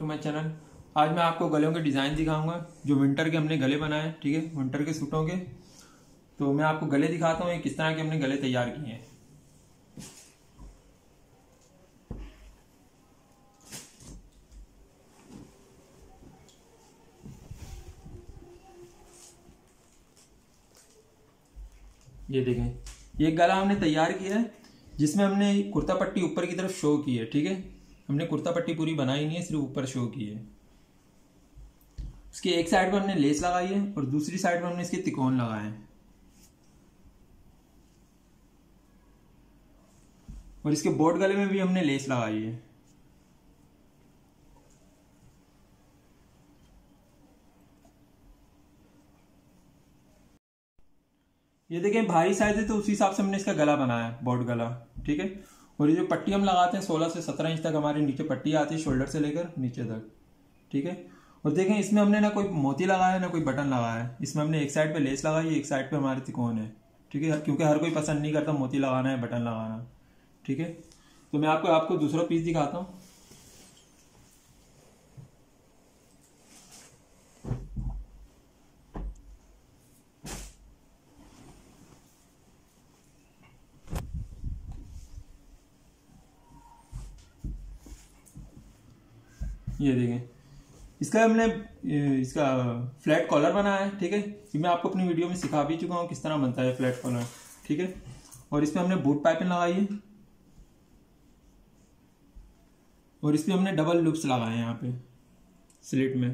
To my channel. आज मैं आपको गलों के डिज़ाइन दिखाऊँगा, जो विंटर के हमने गले बनाए, ठीक है? विंटर के सूटों के। तो मैं आपको गले दिखाता हूँ किस तरह के हमने गले तैयार किए हैं। ये देखें, ये गला हमने तैयार किया है, जिसमें हमने कुर्ता पट्टी ऊपर की तरफ़ शो की है, ठीक है? हमने कुर्ता पट्टी पूरी बनाई नहीं है, सिर्फ़ ऊपर शो की है। उसकी एक साइड पर हमने लेस लगाई है और दूसरी साइड पर हमने इसके तिकोन लगाए हैं। और इसके बोर्ड गले में भी हमने लेस लगाई है। ये देखें, भारी साइज़ है तो उसी हिसाब से हमने इसका गला बनाया है बोर्ड गला, ठीक है? और ये जो पट्टी हम लगाते हैं सोलह से सत्रह इंच तक हमारे नीचे पट्टी आती है शोल्डर से लेकर नीचे तक, ठीक है? और देखें, इसमें हमने ना कोई मोती लगाया है ना कोई बटन लगाया। है इसमें हमने एक साइड पे लेस लगाई है एक साइड पे हमारे तिकोन है, ठीक है? क्योंकि हर कोई पसंद नहीं करता मोती लगाना है बटन लगाना, ठीक है? तो मैं आपको आपको दूसरा पीस दिखाता हूँ। ये देखें। इसका हमने इसका फ्लैट कॉलर बनाया है, ठीक है? मैं आपको अपनी वीडियो में सिखा भी चुका हूँ किस तरह बनता है फ्लैट कॉलर ठीक है? और इसमें हमने बूट पाइपिंग लगाई है। और इसमें हमने डबल लुप्स लगाए हैं यहाँ पे स्लिट में।